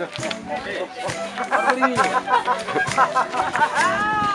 ハハハハ